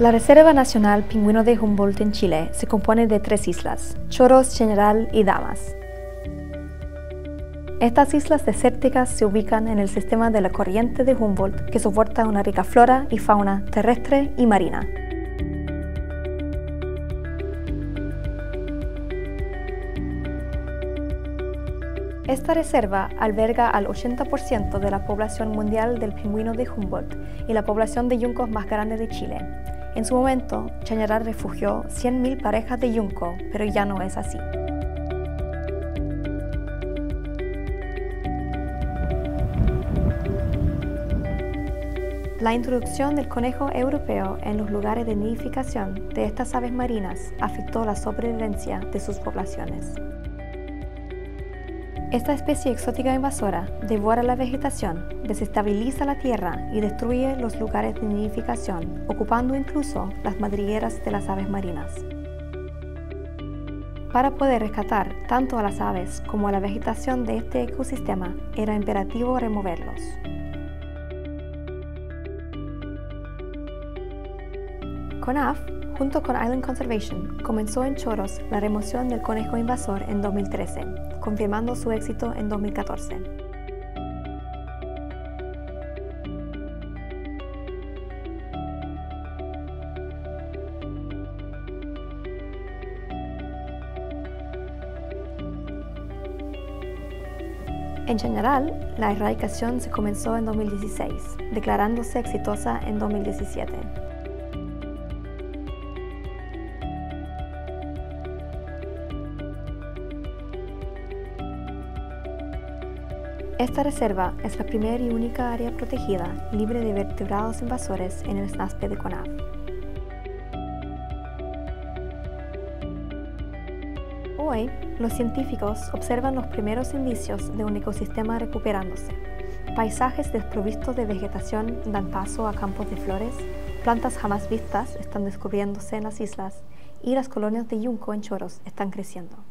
La Reserva Nacional Pingüino de Humboldt en Chile se compone de tres islas, Choros, General y Damas. Estas islas desérticas se ubican en el sistema de la corriente de Humboldt que soporta una rica flora y fauna terrestre y marina. Esta reserva alberga al 80% de la población mundial del pingüino de Humboldt y la población de yuncos más grande de Chile, en su momento, Chañaral refugió 100.000 parejas de yunco, pero ya no es así. La introducción del conejo europeo en los lugares de nidificación de estas aves marinas afectó la sobrevivencia de sus poblaciones. Esta especie exótica invasora devora la vegetación, desestabiliza la tierra y destruye los lugares de nidificación, ocupando incluso las madrigueras de las aves marinas. Para poder rescatar tanto a las aves como a la vegetación de este ecosistema, era imperativo removerlos. CONAF Junto con Island Conservation, comenzó en Choros la remoción del conejo invasor en 2013, confirmando su éxito en 2014. En general, la erradicación se comenzó en 2016, declarándose exitosa en 2017. Esta reserva es la primera y única área protegida libre de vertebrados invasores en el SNASPE de CONAF. Hoy, los científicos observan los primeros indicios de un ecosistema recuperándose. Paisajes desprovistos de vegetación dan paso a campos de flores, plantas jamás vistas están descubriéndose en las islas y las colonias de yunco en choros están creciendo.